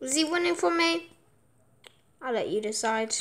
Is he winning for me? I'll let you decide.